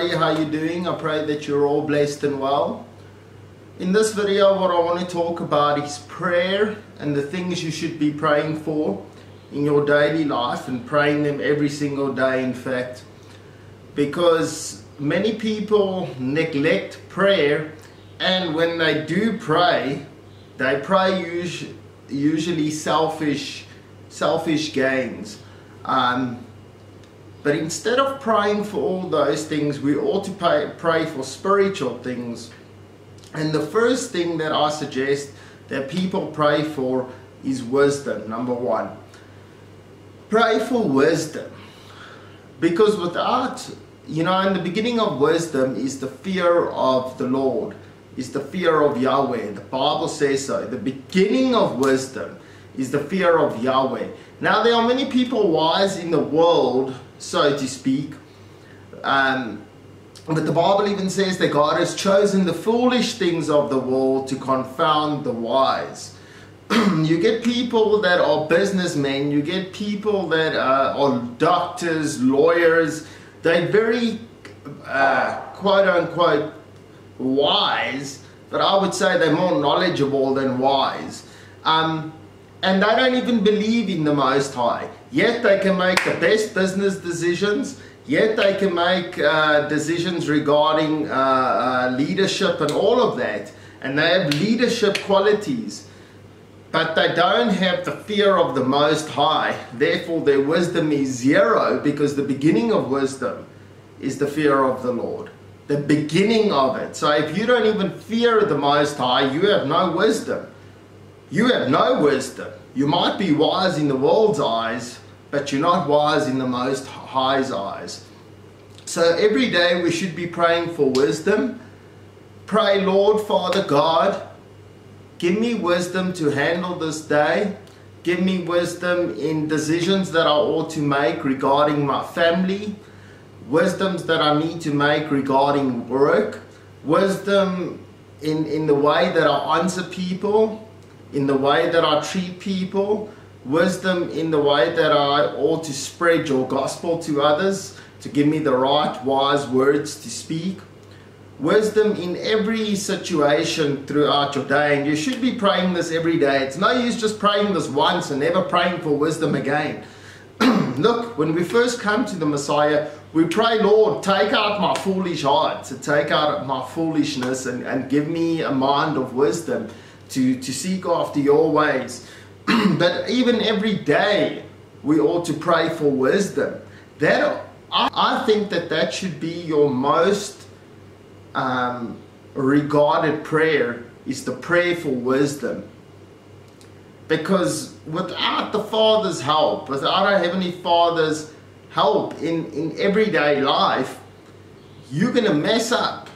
Everybody, how you doing? I pray that you're all blessed and well. In this video, what I want to talk about is prayer and the things you should be praying for in your daily life and praying them every single day, in fact. Because many people neglect prayer, and when they do pray, they pray usually selfish, selfish gains. Um, but instead of praying for all those things, we ought to pray, pray for spiritual things. And the first thing that I suggest that people pray for is wisdom, number one. Pray for wisdom. Because without, you know, in the beginning of wisdom is the fear of the Lord, is the fear of Yahweh. The Bible says so. The beginning of wisdom is the fear of Yahweh. Now, there are many people wise in the world, so to speak. Um, but the Bible even says that God has chosen the foolish things of the world to confound the wise. you get people that are businessmen, you get people that uh, are doctors, lawyers, they're very uh, quote unquote wise, but I would say they're more knowledgeable than wise. Um, and they don't even believe in the Most High. Yet they can make the best business decisions. Yet they can make uh, decisions regarding uh, uh, leadership and all of that. And they have leadership qualities. But they don't have the fear of the Most High. Therefore, their wisdom is zero because the beginning of wisdom is the fear of the Lord. The beginning of it. So if you don't even fear the Most High, you have no wisdom. You have no wisdom. You might be wise in the world's eyes, but you're not wise in the Most High's eyes. So every day we should be praying for wisdom. Pray, Lord, Father God, give me wisdom to handle this day. Give me wisdom in decisions that I ought to make regarding my family. Wisdoms that I need to make regarding work. Wisdom in, in the way that I answer people in the way that I treat people, wisdom in the way that I ought to spread your gospel to others, to give me the right, wise words to speak. Wisdom in every situation throughout your day, and you should be praying this every day. It's no use just praying this once and never praying for wisdom again. Look, when we first come to the Messiah, we pray, Lord, take out my foolish heart, to take out my foolishness and, and give me a mind of wisdom to, to seek after your ways. but even every day, we ought to pray for wisdom. That I, I think that that should be your most um, regarded prayer is the prayer for wisdom. Because without the Father's help, without our Heavenly Father's help in, in everyday life, you're going to mess up.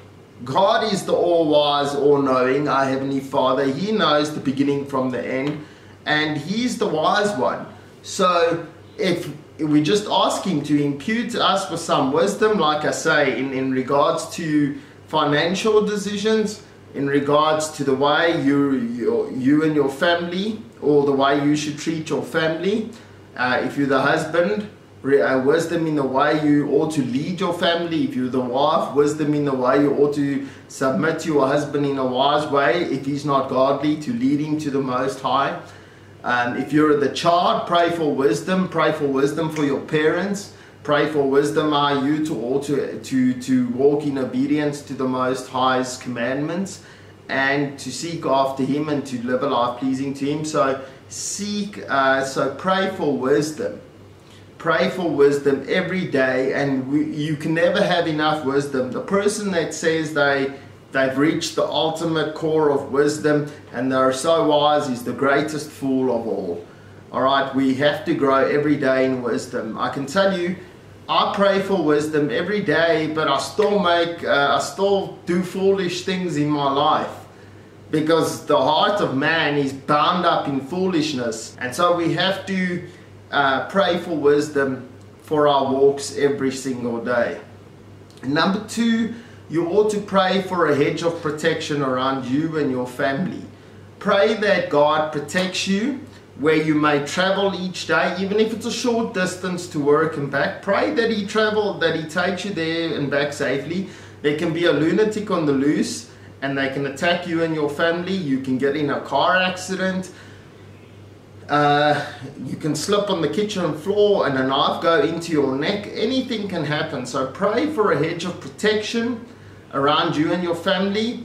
God is the all wise, all knowing, our Heavenly Father. He knows the beginning from the end, and He's the wise one. So, if we just ask Him to impute to us with some wisdom, like I say, in, in regards to financial decisions, in regards to the way you, you, you and your family, or the way you should treat your family, uh, if you're the husband, wisdom in the way you ought to lead your family. If you're the wife, wisdom in the way you ought to submit to your husband in a wise way. If he's not godly, to lead him to the Most High. Um, if you're the child, pray for wisdom. Pray for wisdom for your parents. Pray for wisdom are you to ought to, to, to walk in obedience to the Most High's commandments and to seek after Him and to live a life pleasing to Him. So seek, uh, so pray for wisdom pray for wisdom every day and we, you can never have enough wisdom. The person that says they they've reached the ultimate core of wisdom and they're so wise is the greatest fool of all. All right we have to grow every day in wisdom. I can tell you i pray for wisdom every day but i still make uh, i still do foolish things in my life because the heart of man is bound up in foolishness. And so we have to uh, pray for wisdom for our walks every single day. Number two, you ought to pray for a hedge of protection around you and your family. Pray that God protects you, where you may travel each day, even if it's a short distance to work and back. Pray that He travel, that He takes you there and back safely. There can be a lunatic on the loose and they can attack you and your family. You can get in a car accident. Uh, you can slip on the kitchen floor and a knife go into your neck. Anything can happen. So pray for a hedge of protection around you and your family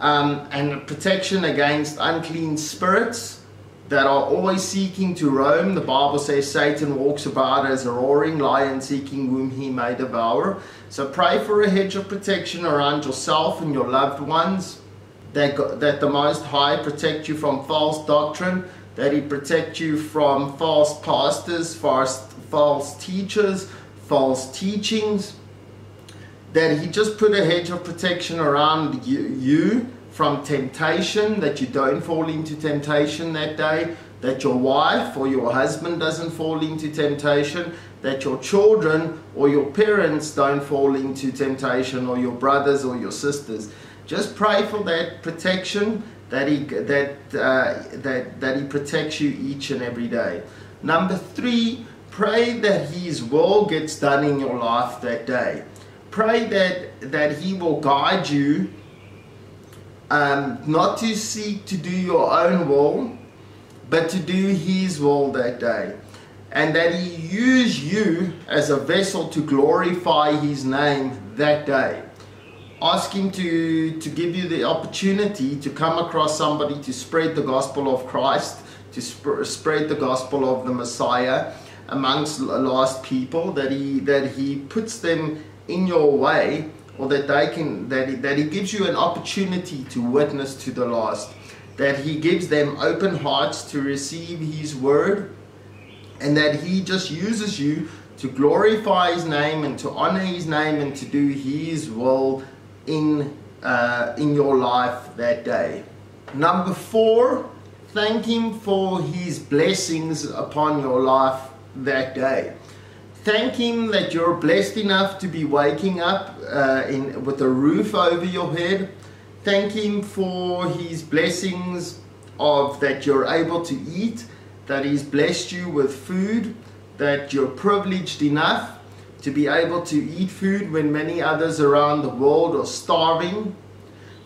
um, and protection against unclean spirits that are always seeking to roam. The Bible says Satan walks about as a roaring lion seeking whom he may devour. So pray for a hedge of protection around yourself and your loved ones. That, that the Most High protect you from false doctrine, that He protect you from false pastors, false, false teachers, false teachings, that He just put a hedge of protection around you, you from temptation, that you don't fall into temptation that day, that your wife or your husband doesn't fall into temptation, that your children or your parents don't fall into temptation, or your brothers or your sisters. Just pray for that protection that he that uh, that that he protects you each and every day. Number three, pray that His will gets done in your life that day. Pray that that He will guide you um, not to seek to do your own will, but to do His will that day. And that He use you as a vessel to glorify His name that day. Ask Him to, to give you the opportunity to come across somebody to spread the gospel of Christ, to sp- spread the gospel of the Messiah amongst lost people, that He, that he puts them in your way or that they can that he, that he gives you an opportunity to witness to the lost that he gives them open hearts to receive his word and that he just uses you to glorify his name and to honor his name and to do his will in uh, in your life that day number four thank him for his blessings upon your life that day Thank Him that you're blessed enough to be waking up uh, in, with a roof over your head. Thank Him for His blessings of that you're able to eat, that He's blessed you with food, that you're privileged enough to be able to eat food when many others around the world are starving.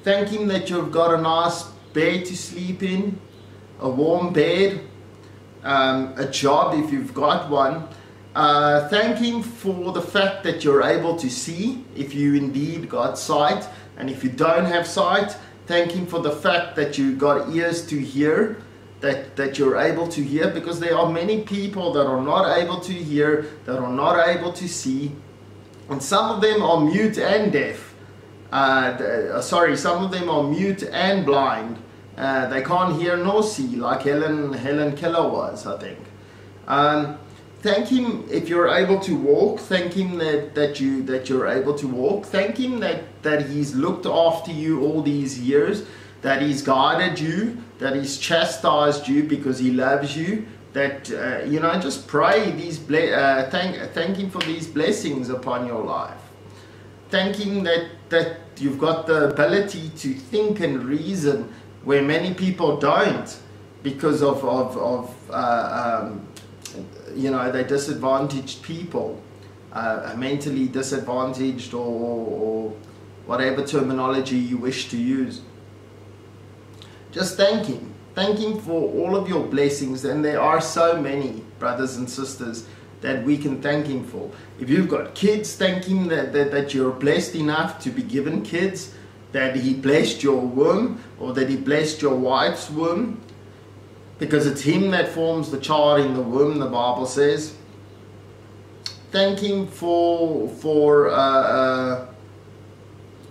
Thank Him that you've got a nice bed to sleep in, a warm bed, um, a job if you've got one uh, thank Him for the fact that you're able to see if you indeed got sight. And if you don't have sight, thank Him for the fact that you got ears to hear, that, that you're able to hear, because there are many people that are not able to hear, that are not able to see. And some of them are mute and deaf. Uh, uh sorry, some of them are mute and blind. Uh, they can't hear nor see, like Helen, Helen Keller was, I think. Um, thank him if you're able to walk thank him that, that you that you're able to walk thank him that that he's looked after you all these years that he's guided you that he's chastised you because he loves you that uh, you know just pray these uh, thank thank him for these blessings upon your life Thanking that that you've got the ability to think and reason where many people don't because of of, of uh, um, you know, they're disadvantaged people, uh, mentally disadvantaged or, or whatever terminology you wish to use. Just thank Him. Thank Him for all of your blessings, and there are so many, brothers and sisters, that we can thank Him for. If you've got kids, thank Him that, that, that you're blessed enough to be given kids, that He blessed your womb, or that He blessed your wife's womb, because it's him that forms the child in the womb the bible says thank him for for uh, uh,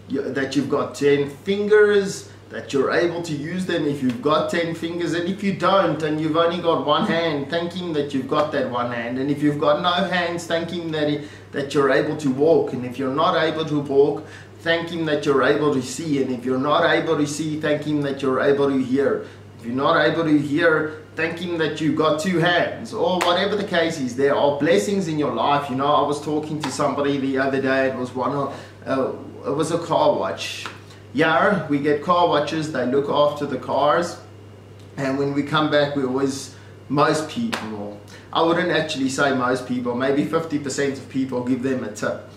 that you've got 10 fingers that you're able to use them if you've got 10 fingers and if you don't and you've only got one hand thanking that you've got that one hand and if you've got no hands thanking that, he, that you're able to walk and if you're not able to walk thanking that you're able to see and if you're not able to see thanking that you're able to hear if you're not able to hear, thanking that you've got two hands, or whatever the case is, there are blessings in your life. You know, I was talking to somebody the other day, it was one of, uh, it was a car watch. Yeah, we get car watches, they look after the cars, and when we come back, we always most people, I wouldn't actually say most people, maybe 50% of people give them a tip.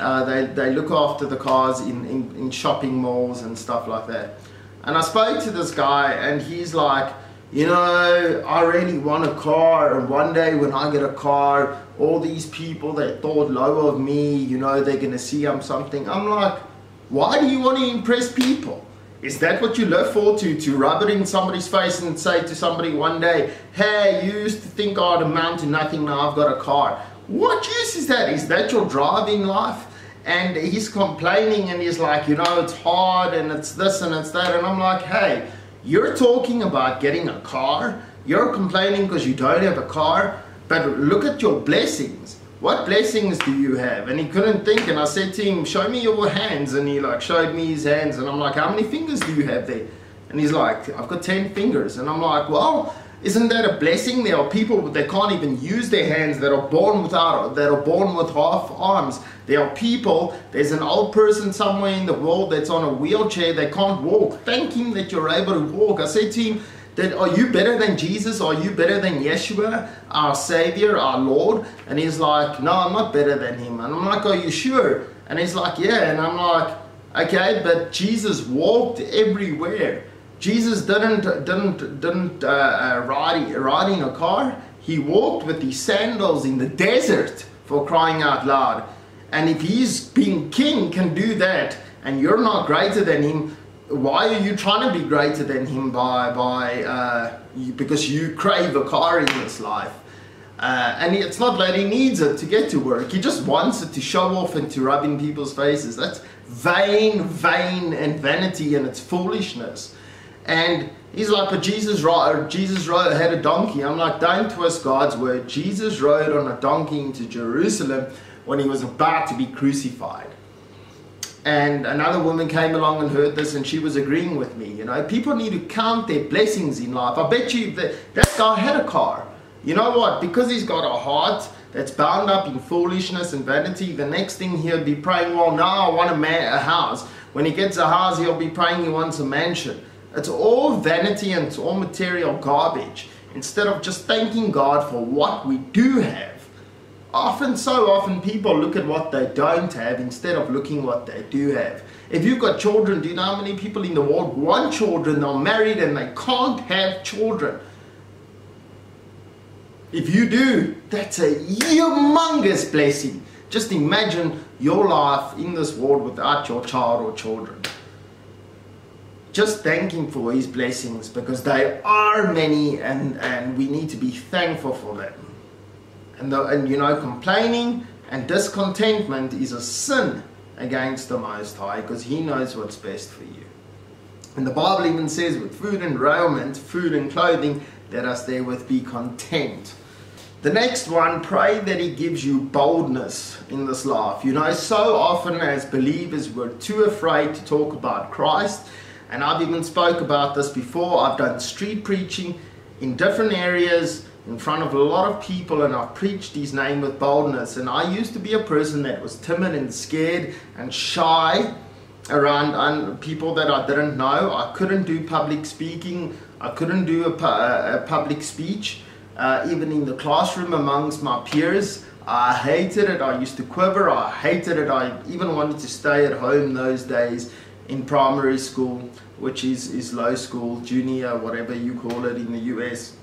Uh, they, they look after the cars in, in, in shopping malls and stuff like that. And I spoke to this guy and he's like, you know, I really want a car, and one day when I get a car, all these people that thought low of me, you know, they're gonna see I'm something. I'm like, why do you want to impress people? Is that what you live for? To, to rub it in somebody's face and say to somebody one day, hey, you used to think I'd amount to nothing, now I've got a car. What use is that? Is that your driving life? And he's complaining and he's like, you know, it's hard and it's this and it's that. And I'm like, hey, you're talking about getting a car. You're complaining because you don't have a car. But look at your blessings. What blessings do you have? And he couldn't think. And I said to him, show me your hands. And he like showed me his hands. And I'm like, how many fingers do you have there? And he's like, I've got 10 fingers. And I'm like, well, isn't that a blessing? There are people that can't even use their hands that are born without, that are born with half arms. There are people, there's an old person somewhere in the world that's on a wheelchair, they can't walk. Thank him that you're able to walk. I said to him, that are you better than Jesus? Are you better than Yeshua, our Savior, our Lord? And he's like, no, I'm not better than him. And I'm like, are you sure? And he's like, yeah. And I'm like, okay, but Jesus walked everywhere. Jesus didn't didn't didn't uh, uh, ride ride a car. He walked with his sandals in the desert for crying out loud. And if he's being king can do that, and you're not greater than him, why are you trying to be greater than him by by uh, you, because you crave a car in this life? Uh, and it's not that he needs it to get to work. He just wants it to show off and to rub in people's faces. That's vain, vain, and vanity, and it's foolishness. And he's like, but Jesus rode, Jesus rode, had a donkey. I'm like, don't twist God's word. Jesus rode on a donkey into Jerusalem when he was about to be crucified. And another woman came along and heard this and she was agreeing with me. You know, people need to count their blessings in life. I bet you that that guy had a car. You know what? Because he's got a heart that's bound up in foolishness and vanity, the next thing he'll be praying, well, now I want a, man, a house. When he gets a house, he'll be praying he wants a mansion. It's all vanity and it's all material garbage. Instead of just thanking God for what we do have. Often, so often, people look at what they don't have instead of looking what they do have. If you've got children, do you know how many people in the world want children, they're married and they can't have children? If you do, that's a humongous blessing. Just imagine your life in this world without your child or children just thank him for his blessings because they are many and, and we need to be thankful for them. And, the, and you know, complaining and discontentment is a sin against the Most High because He knows what's best for you. And the Bible even says, with food and raiment, food and clothing, let us therewith be content. The next one, pray that He gives you boldness in this life. You know, so often as believers, we're too afraid to talk about Christ and I've even spoke about this before. I've done street preaching in different areas in front of a lot of people and I've preached his name with boldness. And I used to be a person that was timid and scared and shy around people that I didn't know. I couldn't do public speaking. I couldn't do a, a public speech. Uh, even in the classroom amongst my peers. I hated it. I used to quiver. I hated it. I even wanted to stay at home those days in primary school, which is, is low school, junior, whatever you call it in the US.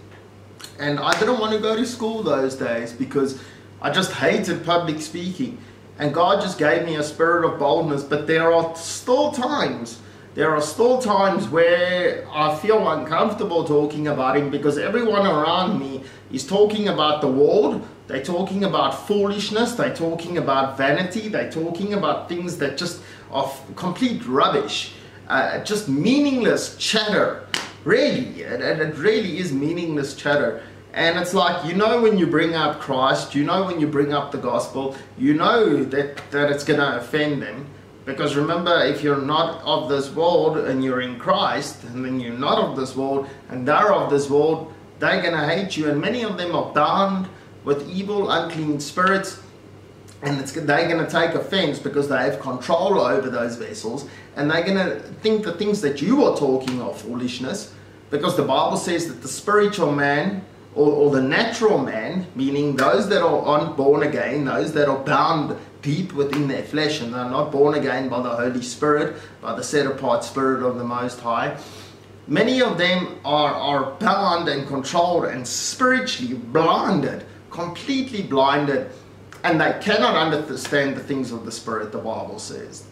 And I didn't want to go to school those days because I just hated public speaking. And God just gave me a spirit of boldness. But there are still times, there are still times where I feel uncomfortable talking about Him because everyone around me is talking about the world. They're talking about foolishness. They're talking about vanity. They're talking about things that just are complete rubbish, uh, just meaningless chatter. Really, it, it really is meaningless chatter. And it's like, you know when you bring up Christ, you know when you bring up the gospel, you know that, that it's going to offend them. Because remember, if you're not of this world and you're in Christ, and then you're not of this world and they're of this world, they're going to hate you. And many of them are bound with evil, unclean spirits and it's, they're going to take offense because they have control over those vessels and they're going to think the things that you are talking are foolishness because the bible says that the spiritual man or, or the natural man, meaning those that are aren't born again, those that are bound deep within their flesh and they're not born again by the Holy Spirit, by the set apart Spirit of the Most High. Many of them are, are bound and controlled and spiritually blinded, completely blinded, and they cannot understand the things of the Spirit, the Bible says.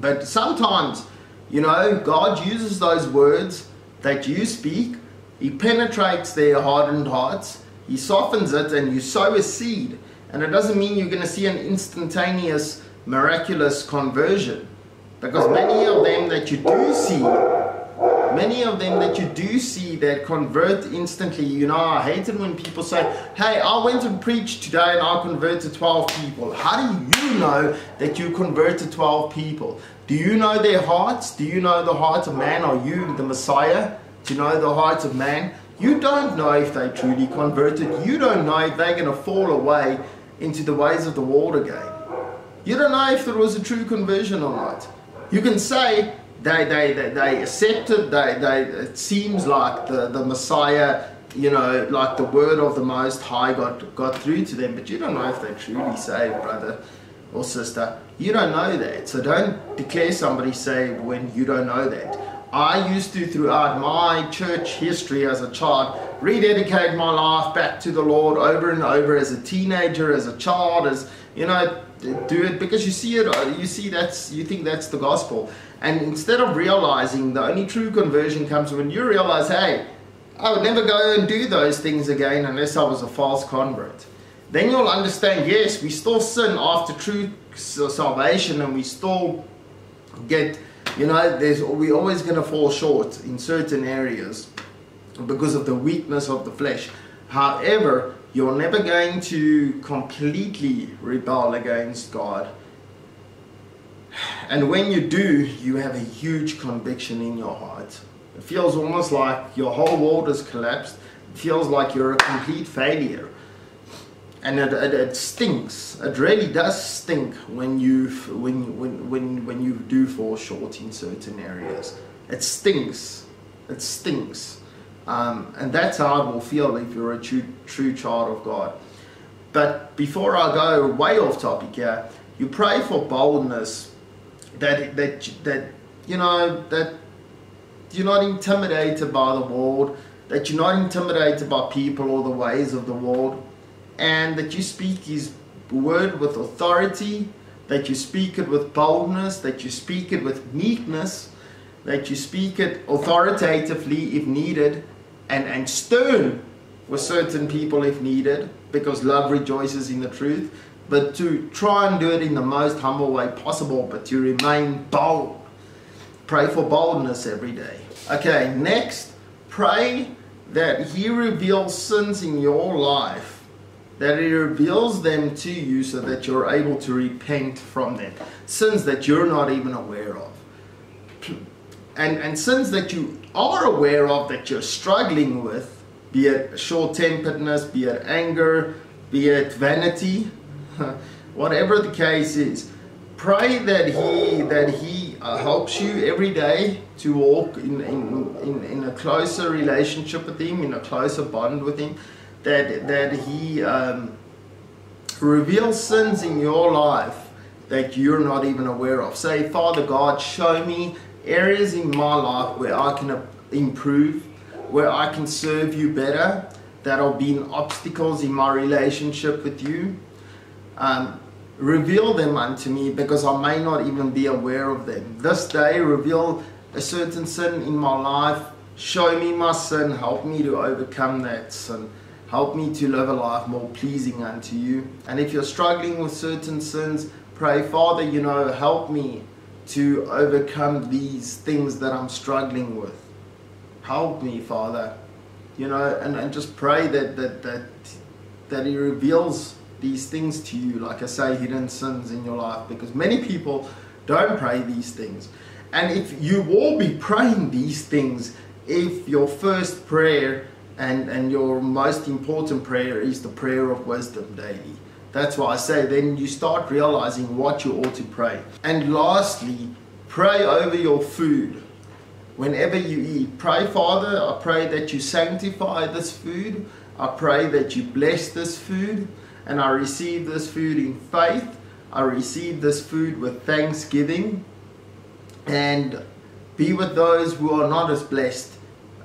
But sometimes, you know, God uses those words that you speak, He penetrates their hardened hearts, He softens it, and you sow a seed. And it doesn't mean you're going to see an instantaneous, miraculous conversion. Because many of them that you do see, many of them that you do see that convert instantly, you know, I hate it when people say, hey, I went and preached today and I converted 12 people. How do you know that you converted 12 people? Do you know their hearts? Do you know the hearts of man? Are you the Messiah to know the hearts of man? You don't know if they truly converted. You don't know if they're going to fall away into the ways of the world again. You don't know if there was a true conversion or not. You can say they, they, they, they accepted, they, they, it seems like the, the Messiah, you know, like the word of the Most High got, got through to them, but you don't know if they're truly saved, brother or sister. You don't know that. So don't declare somebody saved when you don't know that. I used to, throughout my church history as a child, rededicate my life back to the Lord over and over as a teenager, as a child, as you know, do it because you see it, you see that's, you think that's the gospel. And instead of realizing the only true conversion comes when you realize, hey, I would never go and do those things again unless I was a false convert. Then you'll understand, yes, we still sin after true salvation and we still get you know, there's we're always going to fall short in certain areas because of the weakness of the flesh. However, you're never going to completely rebel against God. And when you do, you have a huge conviction in your heart. It feels almost like your whole world has collapsed. It feels like you're a complete failure and it, it, it, stinks. It really does stink when you when when when when you do fall short in certain areas. It stinks. It stinks, um, and that's how it will feel if you're a true true child of God. But before I go way off topic here, you pray for boldness that that that you know that you're not intimidated by the world, that you're not intimidated by people or the ways of the world and that you speak His word with authority, that you speak it with boldness, that you speak it with meekness, that you speak it authoritatively if needed, and, and stern with certain people if needed, because love rejoices in the truth, but to try and do it in the most humble way possible, but to remain bold. Pray for boldness every day. Okay, next, pray that He reveals sins in your life that He reveals them to you so that you're able to repent from them. Sins that you're not even aware of. And, and sins that you are aware of that you're struggling with, be it short temperedness, be it anger, be it vanity, whatever the case is, pray that He, that he uh, helps you every day to walk in, in, in, in a closer relationship with Him, in a closer bond with Him that, that He um, reveals sins in your life that you're not even aware of. Say, Father God, show me areas in my life where I can improve, where I can serve you better, that are being obstacles in my relationship with you. Um, reveal them unto me because I may not even be aware of them. This day, reveal a certain sin in my life. Show me my sin. Help me to overcome that sin. Help me to live a life more pleasing unto you. And if you're struggling with certain sins, pray, Father, you know, help me to overcome these things that I'm struggling with. Help me, Father. You know, and, and just pray that, that, that, that He reveals these things to you, like I say, hidden sins in your life, because many people don't pray these things. And if you will be praying these things, if your first prayer and, and your most important prayer is the prayer of wisdom daily. That's why I say then you start realizing what you ought to pray. And lastly, pray over your food. Whenever you eat, pray, Father, I pray that you sanctify this food I pray that you bless this food and I receive this food in faith. I receive this food with thanksgiving and be with those who are not as blessed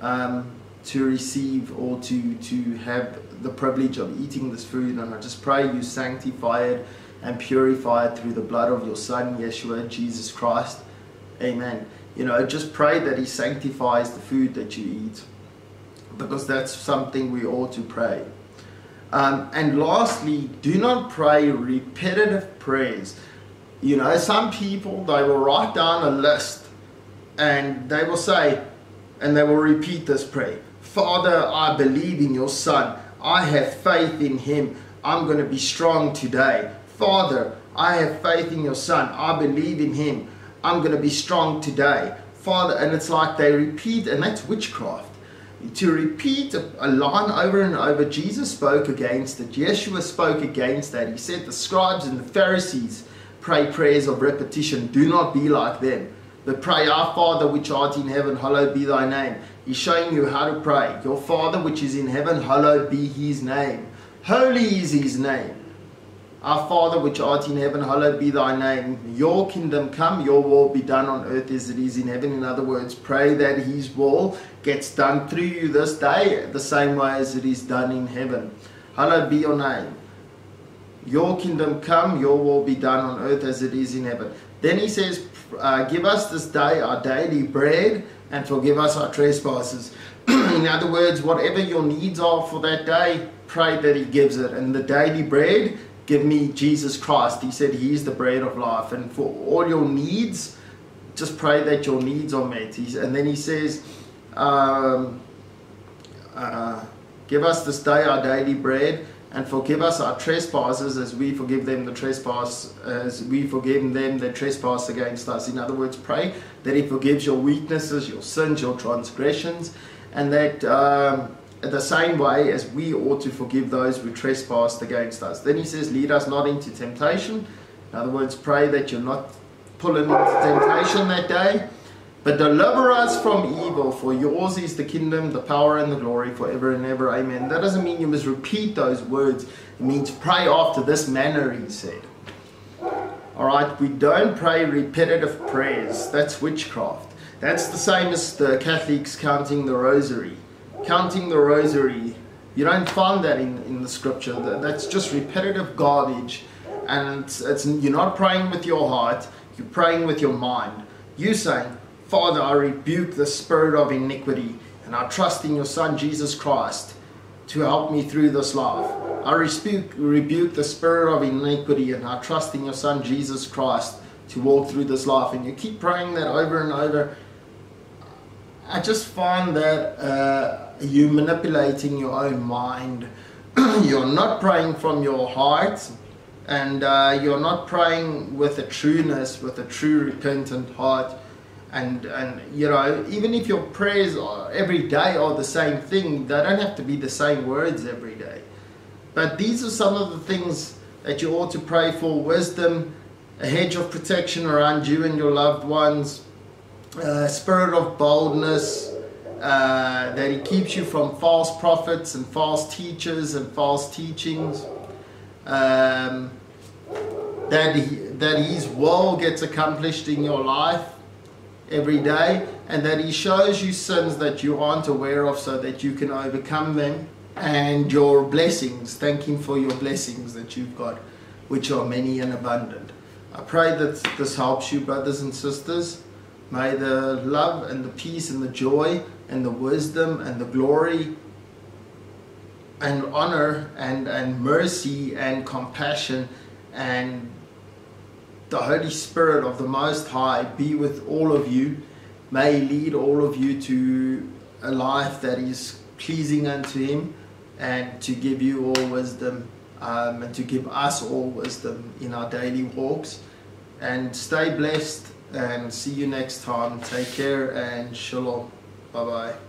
um, to receive or to, to have the privilege of eating this food. And I just pray you sanctify it and purify it through the blood of your Son, Yeshua, Jesus Christ. Amen. You know, just pray that He sanctifies the food that you eat because that's something we ought to pray. Um, and lastly, do not pray repetitive prayers. You know, some people, they will write down a list and they will say, and they will repeat this prayer Father, I believe in your Son. I have faith in him. I'm going to be strong today. Father, I have faith in your Son. I believe in him. I'm going to be strong today. Father, and it's like they repeat, and that's witchcraft to repeat a, line over and over. Jesus spoke against it. Yeshua spoke against that. He said the scribes and the Pharisees pray prayers of repetition. Do not be like them. But pray, Our Father which art in heaven, hallowed be thy name. He's showing you how to pray. Your Father which is in heaven, hallowed be his name. Holy is his name. Our Father which art in heaven, hallowed be thy name. Your kingdom come, your will be done on earth as it is in heaven. In other words, pray that his will gets done through you this day the same way as it is done in heaven. Hallowed be your name. Your kingdom come, your will be done on earth as it is in heaven. Then he says, uh, Give us this day our daily bread and forgive us our trespasses. in other words, whatever your needs are for that day, pray that he gives it. And the daily bread give me Jesus Christ. He said He's the bread of life. And for all your needs, just pray that your needs are met. He's, and then He says, um, uh, Give us this day our daily bread and forgive us our trespasses as we forgive them the trespass as we forgive them that trespass against us in other words pray that he forgives your weaknesses your sins your transgressions and that um, the same way as we ought to forgive those who trespassed against us. Then he says, Lead us not into temptation. In other words, pray that you're not pulling into temptation that day. But deliver us from evil, for yours is the kingdom, the power, and the glory forever and ever. Amen. That doesn't mean you must repeat those words. It means pray after this manner, he said. Alright, we don't pray repetitive prayers. That's witchcraft. That's the same as the Catholics counting the rosary counting the rosary. You don't find that in, in the scripture. That's just repetitive garbage. And it's, it's, you're not praying with your heart, you're praying with your mind. You saying, Father, I rebuke the spirit of iniquity and I trust in your Son Jesus Christ to help me through this life. I rebuke, rebuke the spirit of iniquity and I trust in your Son Jesus Christ to walk through this life. And you keep praying that over and over. I just find that uh, you manipulating your own mind. you're not praying from your heart, and uh, you're not praying with a trueness, with a true repentant heart. And and you know, even if your prayers are, every day are the same thing, they don't have to be the same words every day. But these are some of the things that you ought to pray for: wisdom, a hedge of protection around you and your loved ones, uh, spirit of boldness uh, that he keeps you from false prophets and false teachers and false teachings. Um, that he, that his will gets accomplished in your life every day, and that he shows you sins that you aren't aware of, so that you can overcome them, and your blessings. Thank him for your blessings that you've got, which are many and abundant. I pray that this helps you, brothers and sisters. May the love and the peace and the joy and the wisdom and the glory and honor and, and mercy and compassion and the Holy Spirit of the Most High be with all of you. May lead all of you to a life that is pleasing unto Him and to give you all wisdom um, and to give us all wisdom in our daily walks. And stay blessed and see you next time. Take care and shalom. Bye bye.